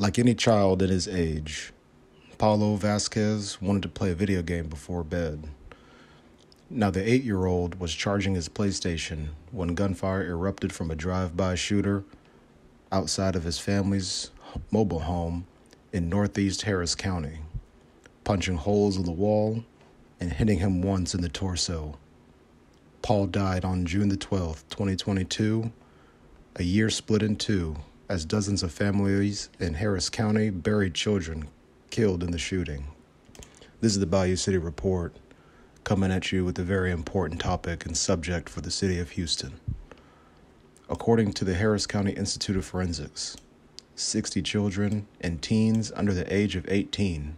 Like any child at his age, Paulo Vasquez wanted to play a video game before bed. Now, the eight year old was charging his PlayStation when gunfire erupted from a drive by shooter outside of his family's mobile home in northeast Harris County, punching holes in the wall and hitting him once in the torso. Paul died on June the 12th, 2022, a year split in two as dozens of families in Harris County buried children killed in the shooting. This is the Bayou City Report coming at you with a very important topic and subject for the city of Houston. According to the Harris County Institute of Forensics, 60 children and teens under the age of 18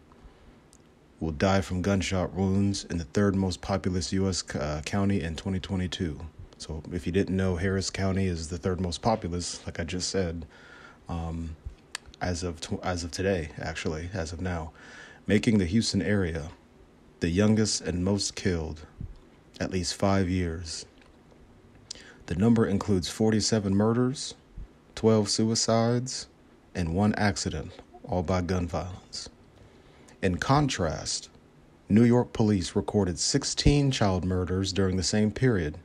will die from gunshot wounds in the third most populous U.S. Uh, county in 2022. So, if you didn't know, Harris County is the third most populous, like I just said, um, as of as of today, actually, as of now, making the Houston area the youngest and most killed, at least five years. The number includes 47 murders, 12 suicides, and one accident, all by gun violence. In contrast, New York police recorded 16 child murders during the same period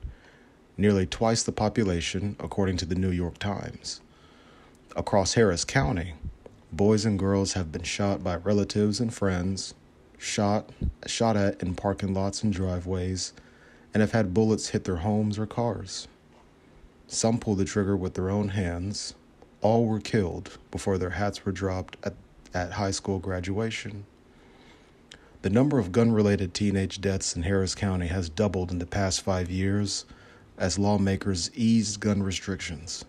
nearly twice the population, according to the New York Times. Across Harris County, boys and girls have been shot by relatives and friends, shot, shot at in parking lots and driveways, and have had bullets hit their homes or cars. Some pulled the trigger with their own hands. All were killed before their hats were dropped at, at high school graduation. The number of gun related teenage deaths in Harris County has doubled in the past five years as lawmakers eased gun restrictions,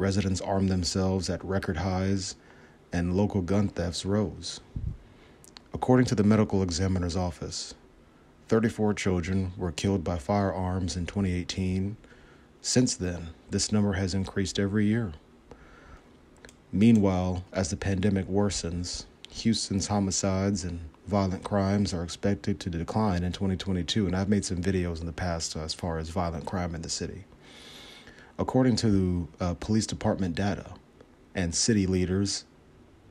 residents armed themselves at record highs, and local gun thefts rose. According to the medical examiner's office, 34 children were killed by firearms in 2018. Since then, this number has increased every year. Meanwhile, as the pandemic worsens, Houston's homicides and violent crimes are expected to decline in 2022, and I've made some videos in the past as far as violent crime in the city. According to uh, police department data and city leaders,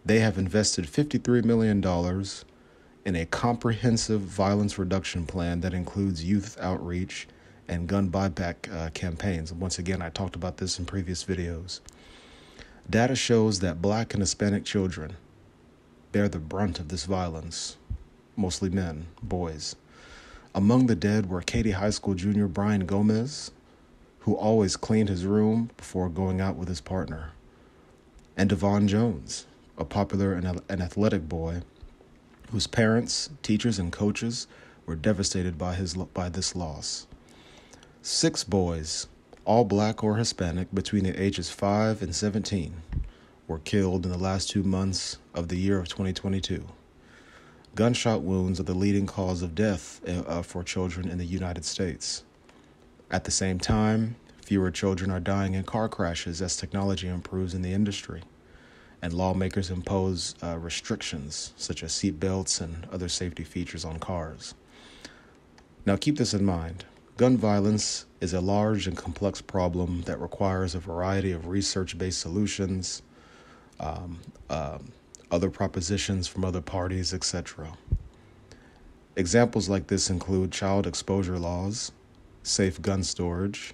they have invested $53 million in a comprehensive violence reduction plan that includes youth outreach and gun buyback uh, campaigns. Once again, I talked about this in previous videos. Data shows that black and Hispanic children bear the brunt of this violence, mostly men, boys. Among the dead were Katy High School junior Brian Gomez, who always cleaned his room before going out with his partner, and Devon Jones, a popular and athletic boy whose parents, teachers, and coaches were devastated by, his, by this loss. Six boys, all black or Hispanic, between the ages 5 and 17, were killed in the last two months of the year of 2022. Gunshot wounds are the leading cause of death uh, for children in the United States. At the same time, fewer children are dying in car crashes as technology improves in the industry, and lawmakers impose uh, restrictions such as seat belts and other safety features on cars. Now, keep this in mind gun violence is a large and complex problem that requires a variety of research based solutions um, um, other propositions from other parties, etc. Examples like this include child exposure laws, safe gun storage,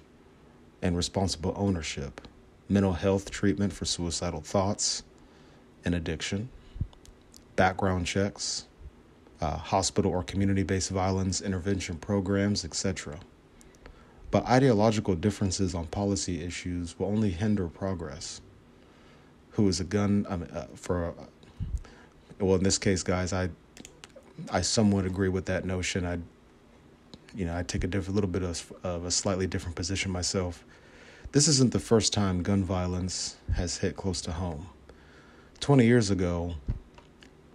and responsible ownership, mental health treatment for suicidal thoughts and addiction, background checks, uh, hospital or community based violence intervention programs, etc. But ideological differences on policy issues will only hinder progress. Who is a gun um, uh, for well in this case guys i i somewhat agree with that notion. I you know i take a different little bit of, of a slightly different position myself. This isn't the first time gun violence has hit close to home. 20 years ago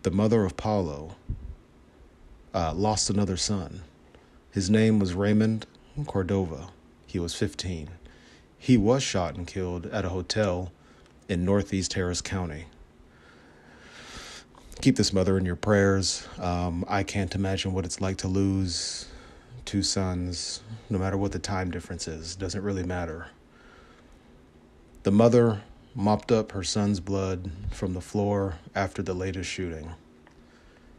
the mother of paulo uh, lost another son. His name was raymond cordova. He was 15 he was shot and killed at a hotel in Northeast Harris County. Keep this mother in your prayers. Um, I can't imagine what it's like to lose two sons, no matter what the time difference is. Doesn't really matter. The mother mopped up her son's blood from the floor after the latest shooting.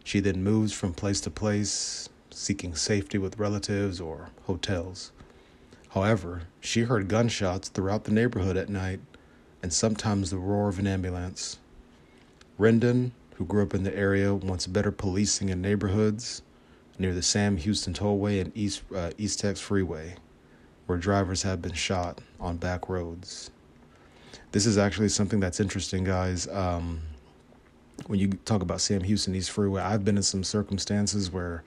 She then moves from place to place, seeking safety with relatives or hotels. However, she heard gunshots throughout the neighborhood at night and sometimes the roar of an ambulance. Rendon, who grew up in the area, wants better policing in neighborhoods near the Sam Houston Tollway and East uh, Eastex Freeway, where drivers have been shot on back roads. This is actually something that's interesting, guys. Um, when you talk about Sam Houston East Freeway, I've been in some circumstances where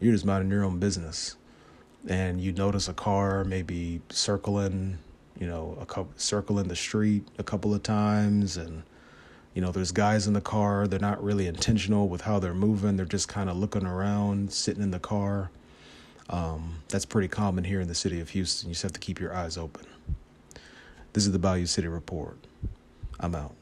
you're just minding your own business, and you notice a car maybe circling, you know, a couple circling the street a couple of times, and you know, there's guys in the car. They're not really intentional with how they're moving. They're just kind of looking around, sitting in the car. Um, that's pretty common here in the city of Houston. You just have to keep your eyes open. This is the Bayou City Report. I'm out.